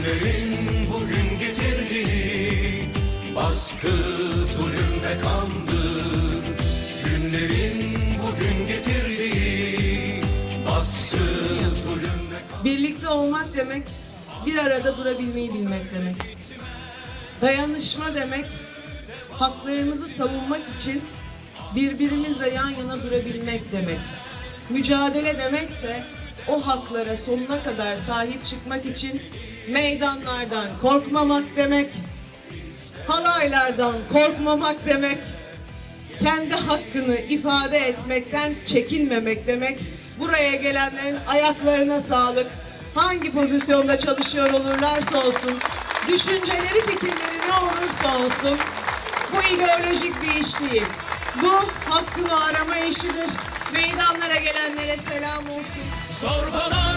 Bugünlerin bugün getirdiği baskı, zulüm ve kandı. Günlerin bugün getirdiği baskı, zulüm ve kandı. Birlikte olmak demek, bir arada durabilmeyi bilmek demek. Dayanışma demek, haklarımızı savunmak için birbirimizle yan yana durabilmek demek. Mücadele demekse o haklara sonuna kadar sahip çıkmak için meydanlardan korkmamak demek, halaylardan korkmamak demek, kendi hakkını ifade etmekten çekinmemek demek. Buraya gelenlerin ayaklarına sağlık. Hangi pozisyonda çalışıyor olurlarsa olsun, düşünceleri, fikirleri ne olursa olsun, bu ideolojik bir iş değil. Bu hakkını arama işidir. Meydanlara gelenlere selam olsun. Zorbalar kalmaz